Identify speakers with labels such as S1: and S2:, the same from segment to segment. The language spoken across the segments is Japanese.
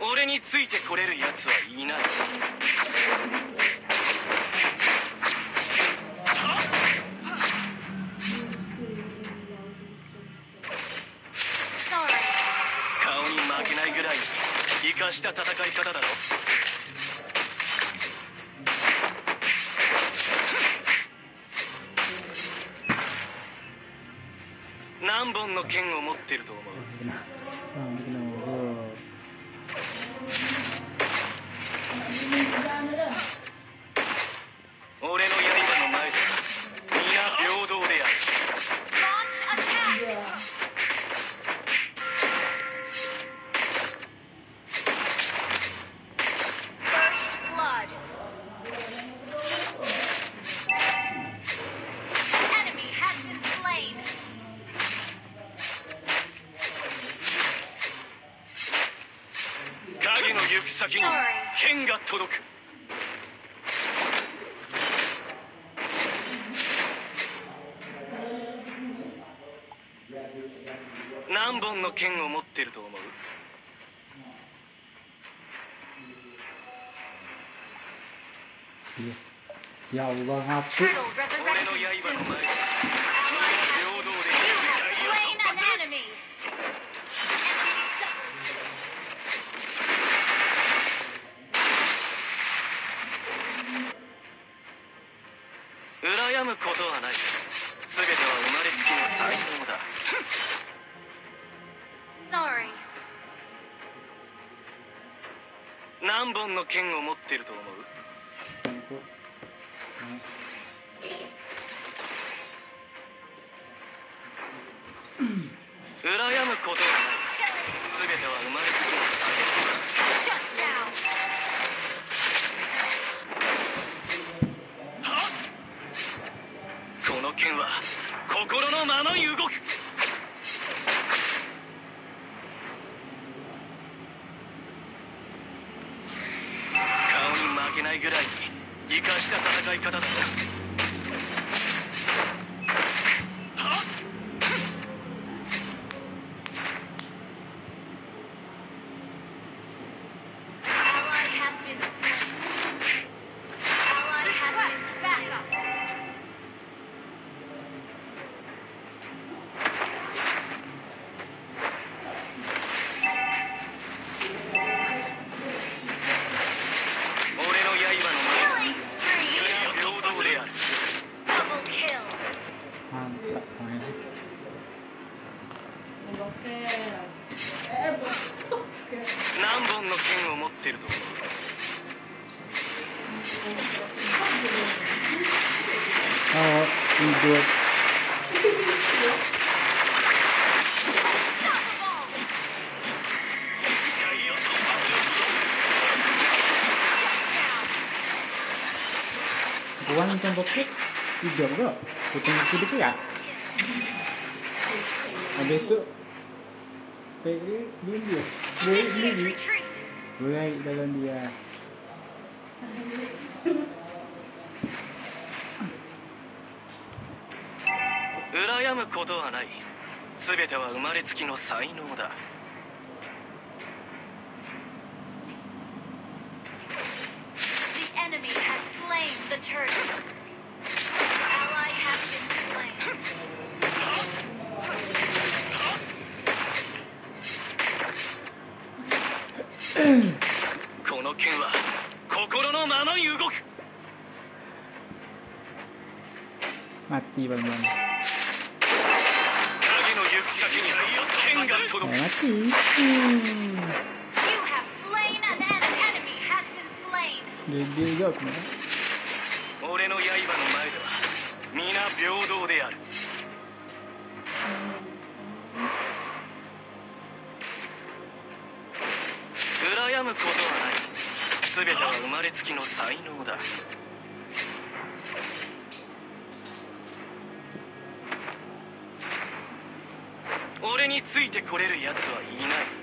S1: 俺についてこれるやつはいない。ンの剣を持ってると思う。剣が届く。何本の剣を持ってると思う？剣を持ってると思う？羨むことはない全ては生まれつきの才
S2: Shut down.
S1: 能だはっこの剣は心のままに動く顔に負けないぐらいに生かした戦い方だ。何本の剣を持ってると思う
S3: Oh, hidup. Buang macam bokit. Hidup ke? Puting itu dia keras. Habis tu. Pergi, dia dia. Dia
S2: Initiate
S3: sendiri.
S2: retreat.
S3: Berai dalam dia.
S1: 羨むことはない全ては生まれつきの才能だ
S2: The enemy has slain the turtle. Ally has been slain.
S1: この剣は心のままに動く。待の行く先に愛を剣が届く
S3: 待っ
S1: 俺の刃の前では皆平等である。むことはない。全ては生まれつきの才能だ。俺についてこれる奴はいない。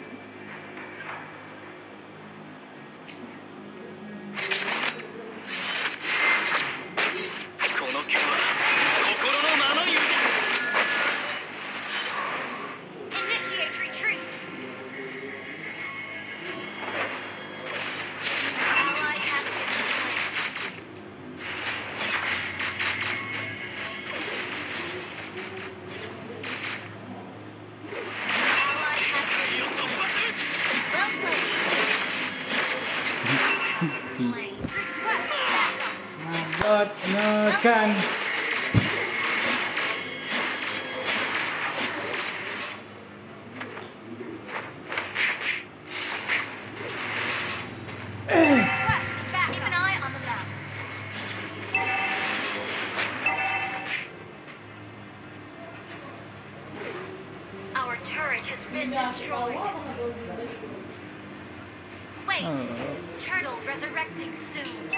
S2: Our turret has been destroyed. Wait.
S3: Ờ.
S2: Turtle resurrecting soon.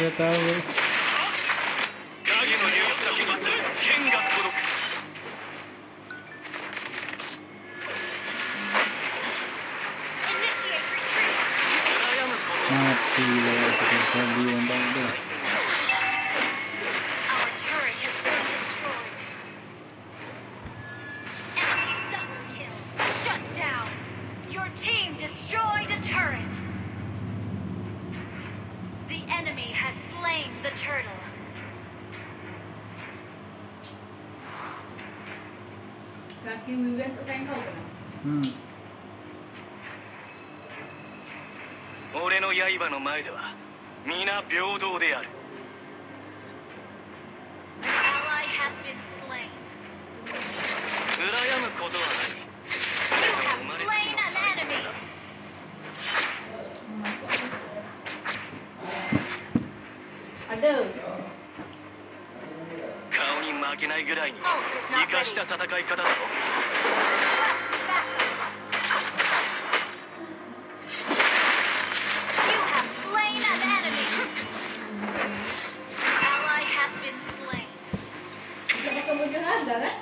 S4: chờ
S3: tahu.
S1: 俺の刃の前では皆平等である。ぐらいに生かした戦い方だろ
S2: Yeah.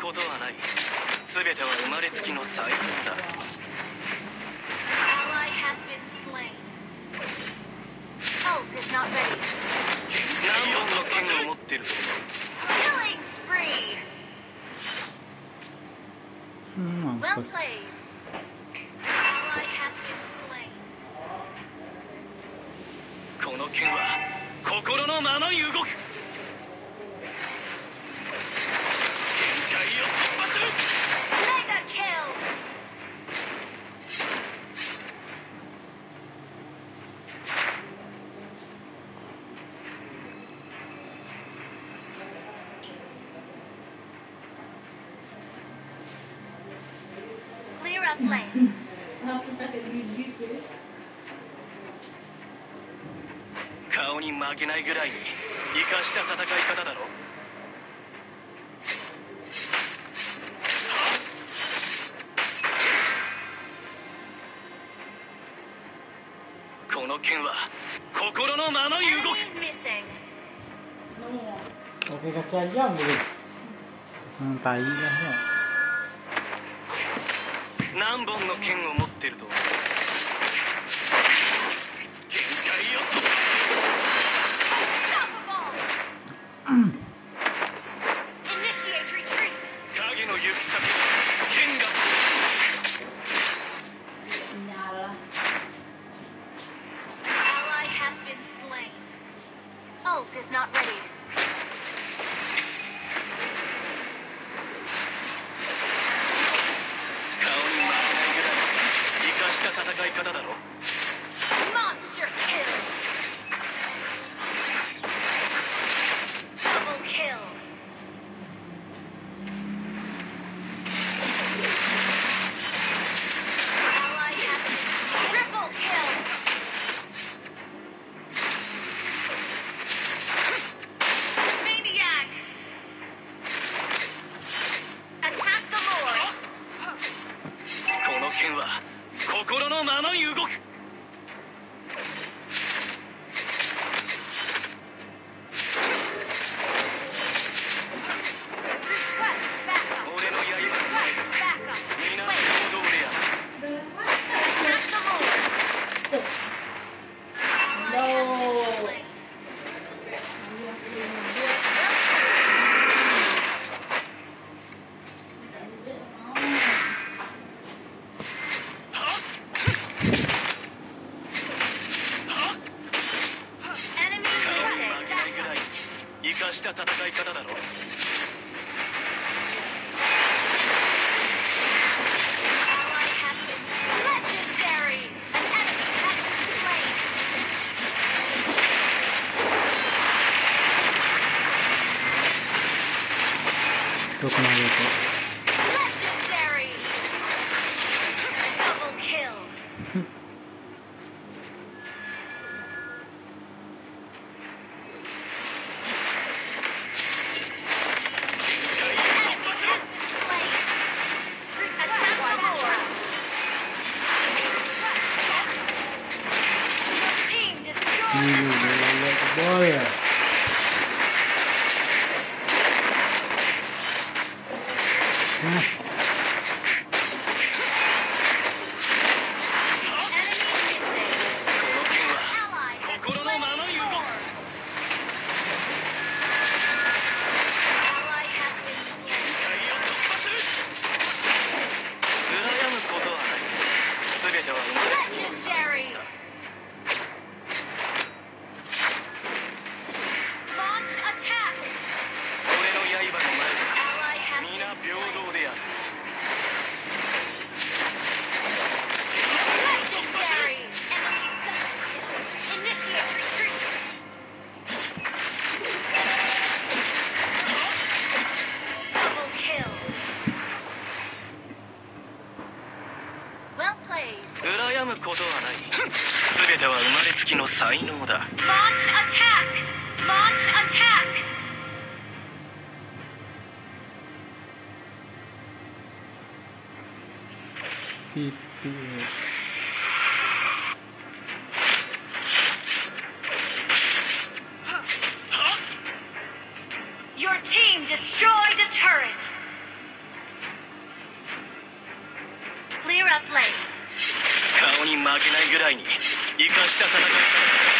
S1: ことはない。全ては生まれつきの才能だ。何本の剣を持って
S2: いる
S1: この剣は心のままに動く。けないぐらいに生かした戦い方だろ？この剣は心のまま動く。何本の剣を持ってると？羨むことはない。全ては生まれつきの才能だ。
S2: マン
S3: チアタ
S2: ックマンチアタッ
S1: クチ負けないぐらいに生かした戦い